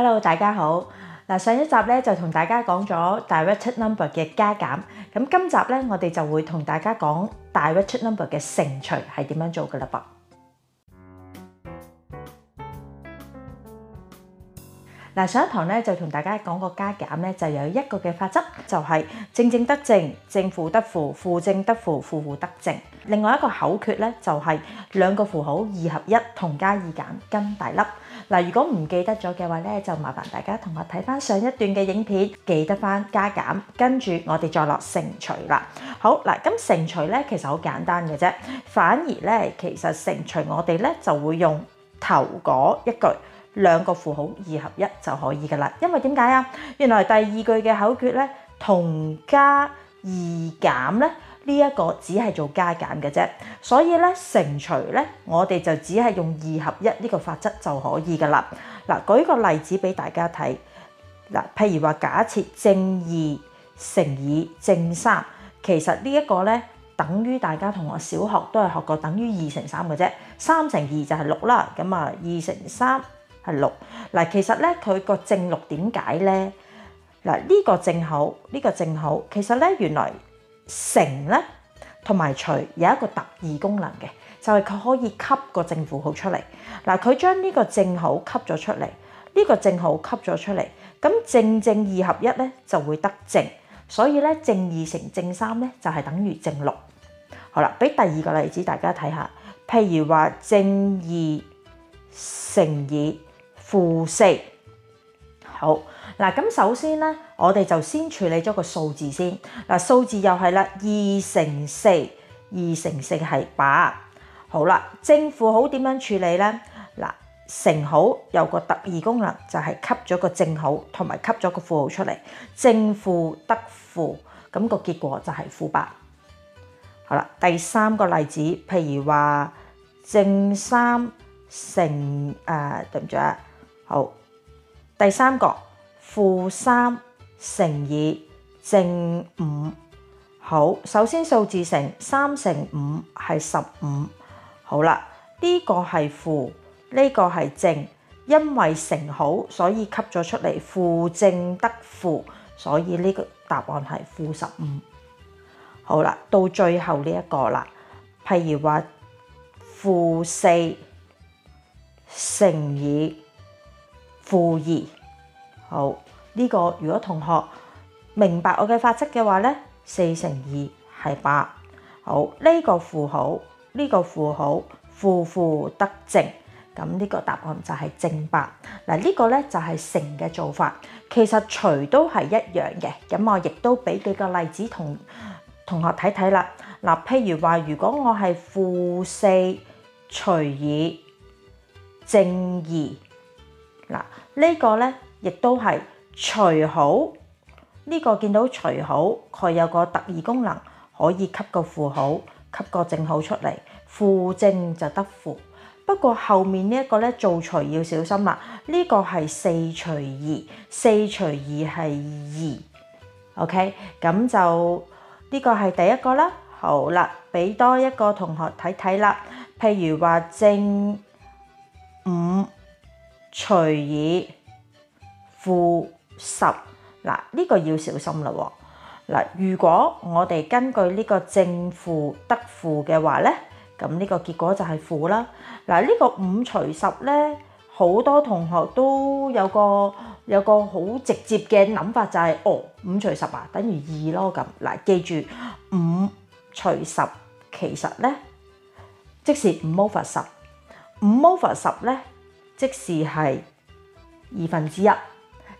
Hello，大家好。嗱，上一集咧就同大家講咗 direct number 嘅加減，咁今集咧我哋就會同大家講 direct number 嘅乘除係點樣做噶啦噃。嗱，上一堂咧就同大家講個加減咧，就有一個嘅法則，就係正正得正，正負得負，負正得負，負負得正。另外一個口訣咧就係兩個符號二合一，同加二減跟大粒。嗱，如果唔記得咗嘅話咧，就麻煩大家同我睇翻上一段嘅影片，記得翻加減，跟住我哋再落乘除啦。好嗱，咁乘除咧其實好簡單嘅啫，反而咧其實乘除我哋咧就會用頭嗰一句。兩個符號二合一就可以噶啦，因為點解啊？原來第二句嘅口訣咧，同加二減咧，呢一個只係做加減嘅啫，所以咧乘除咧，我哋就只係用二合一呢個法則就可以噶啦。嗱，舉個例子俾大家睇，嗱，譬如話假設正二乘以正三，其實呢一個咧等於大家同學小學都係學過等於二乘三嘅啫，三乘二就係六啦，咁啊二乘三。係六嗱，其實咧佢個正六點解咧？嗱、呢個正好，呢、個正好，其實咧原來乘咧同埋除有一個特異功能嘅，就係、佢可以吸個正負號出嚟。嗱，佢將呢個正號吸咗出嚟，呢、個正號吸咗出嚟，咁正正二合一咧就會得正，所以咧正二乘正三咧就係等於正六。好啦，俾第二個例子大家睇下，譬如話正二乘以負四，好嗱，咁首先咧，我哋就先處理咗個數字先。嗱，數字又係啦，二乘四，二乘四係八。好啦，正負號點樣處理咧？嗱，乘號有個特異功能，就係吸咗個正號同埋吸咗個負號出嚟，正負得負，咁個結果就係負八。好啦，第三個例子，譬如話正三乘誒，對唔住啊。好，第三個負三乘以正五。好，首先數字乘三乘五係十五。好啦，呢個係負，呢個係正，因為乘好，所以吸咗出嚟，負正得負，所以呢個答案係負十五。好啦，到最後呢一個啦，譬如話負四乘以負二，好呢個如果同學明白我嘅法則嘅話咧，四乘二係八。好呢個符號，呢個符號負負得正，咁呢個答案就係正八。嗱呢個咧就係乘嘅做法，其實除都係一樣嘅。咁我亦都俾幾個例子同同學睇睇啦。嗱，譬如話如果我係負四除以正二。嗱，呢個咧亦都係除好，呢個見到除好，佢有個特異功能，可以吸個負號，吸個正號出嚟，負正就得負。不過後面呢一個咧做除要小心啦，呢個係四除二，四除二係二，OK，咁就呢個係第一個啦。好啦，俾多一個同學睇睇啦，譬如話正五。除以負十，嗱呢個要小心啦喎！嗱，如果我哋根據呢個正負得負嘅話咧，咁呢個結果就係負啦。嗱，呢個五除十咧，好多同學都有個有個好直接嘅諗法，就係哦，五除十啊，等於二咯咁。嗱，記住五除十其實咧，即是五 over 十，五 over 十咧。即是係二分之一，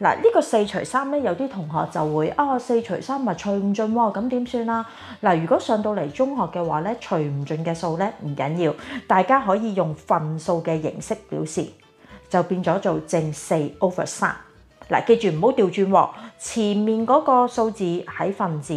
嗱，呢個四除三咧，有啲同學就會啊，四除三咪除唔盡喎，咁點算啊？嗱，如果上到嚟中學嘅話咧，除唔盡嘅數咧唔緊要，大家可以用分數嘅形式表示，就變咗做正四 over 三。嗱，記住唔好調轉喎，前面嗰個數字喺分子，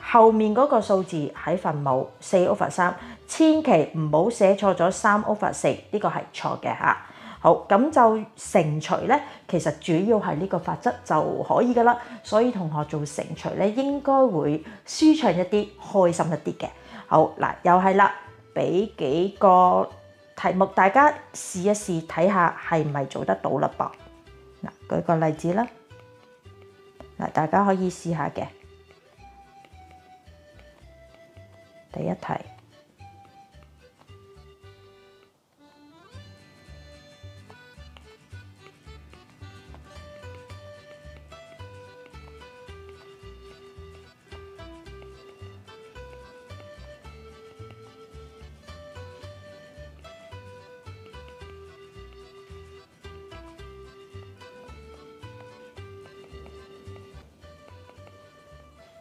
後面嗰個數字喺分母四 over 三，千祈唔好寫錯咗三 over 四，呢個係錯嘅嚇。好，咁就乘除咧，其實主要係呢個法則就可以噶啦。所以同學做乘除咧，應該會舒暢一啲，開心一啲嘅。好嗱，又係啦，俾幾個題目大家試一試，睇下係唔係做得到啦噃。嗱，舉個例子啦，嗱，大家可以試下嘅。第一題。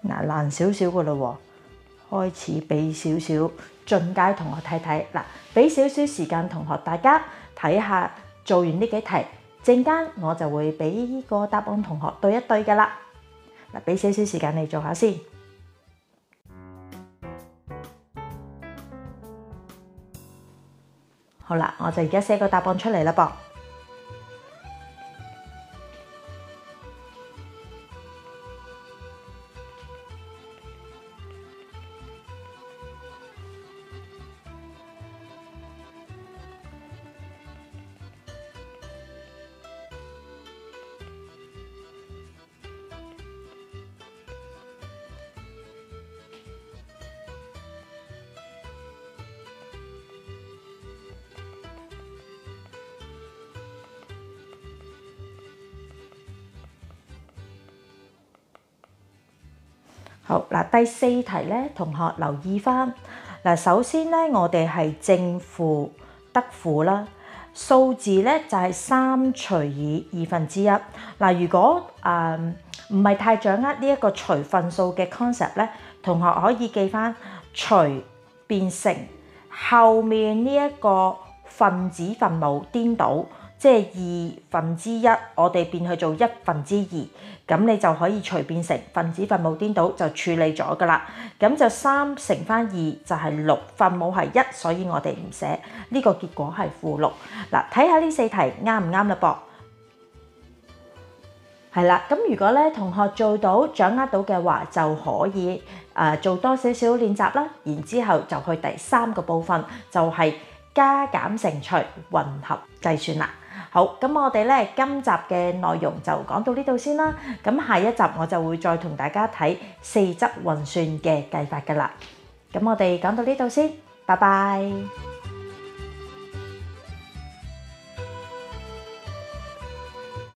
嗱，難少少嘅咯喎，開始俾少少進階同學睇睇。嗱，俾少少時間同學大家睇下，做完呢幾題，陣間我就會俾呢個答案同學對一對嘅啦。嗱，俾少少時間你做下先。好啦，我就而家寫個答案出嚟啦噃。好嗱，第四題咧，同學留意翻嗱。首先咧，我哋係正負得負啦，數字咧就係三除以二分之一嗱。如果誒唔係太掌握呢一個除分數嘅 concept 咧，同學可以記翻除變成後面呢一個分子分母顛倒。即係二分之一，我哋變去做一分之二，咁你就可以隨便成分子分母顛倒就處理咗噶啦。咁就三乘翻二就係六，分母係一，所以我哋唔寫呢個結果係負六。嗱，睇下呢四題啱唔啱啦噃？係啦，咁如果咧同學做到掌握到嘅話，就可以誒做多少少練習啦。然之後就去第三個部分，就係加減乘除混合計算啦。好，咁我哋咧今集嘅内容就讲到呢度先啦。咁下一集我就会再同大家睇四则运算嘅计法噶啦。咁我哋讲到呢度先，拜拜。